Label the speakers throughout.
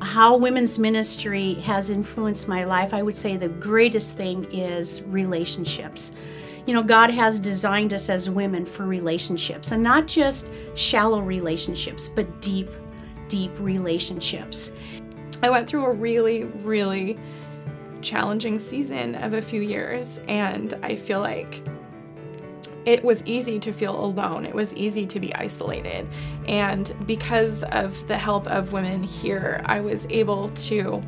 Speaker 1: how women's ministry has influenced my life, I would say the greatest thing is relationships. You know, God has designed us as women for relationships, and not just shallow relationships, but deep, deep relationships.
Speaker 2: I went through a really, really challenging season of a few years, and I feel like it was easy to feel alone. It was easy to be isolated. And because of the help of women here, I was able to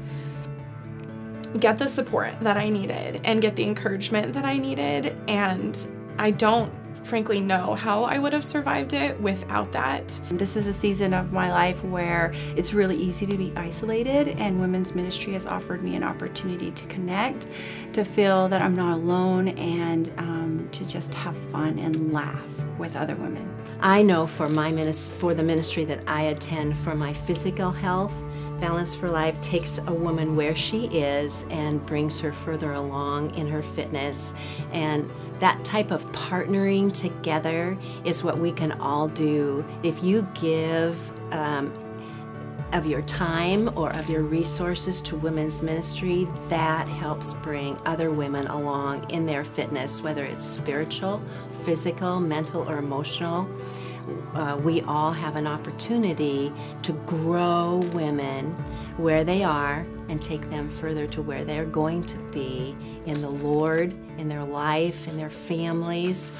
Speaker 2: get the support that I needed and get the encouragement that I needed. And I don't frankly know how I would have survived it without that.
Speaker 3: This is a season of my life where it's really easy to be isolated and women's ministry has offered me an opportunity to connect, to feel that I'm not alone and um, to just have fun and laugh with other women.
Speaker 4: I know for my for the ministry that I attend for my physical health, Balance for Life takes a woman where she is and brings her further along in her fitness. And that type of partnering together is what we can all do. If you give um, of your time or of your resources to women's ministry, that helps bring other women along in their fitness, whether it's spiritual, physical, mental, or emotional uh, we all have an opportunity to grow women where they are and take them further to where they're going to be in the Lord, in their life, in their families.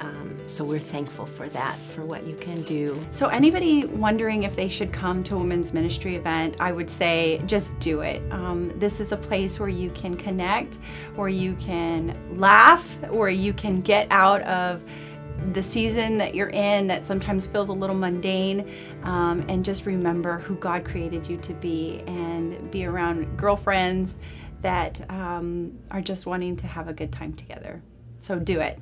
Speaker 4: Um, so we're thankful for that, for what you can do.
Speaker 3: So anybody wondering if they should come to a women's ministry event, I would say just do it. Um, this is a place where you can connect, where you can laugh, where you can get out of the season that you're in that sometimes feels a little mundane um, and just remember who God created you to be and be around girlfriends that um, are just wanting to have a good time together. So do it.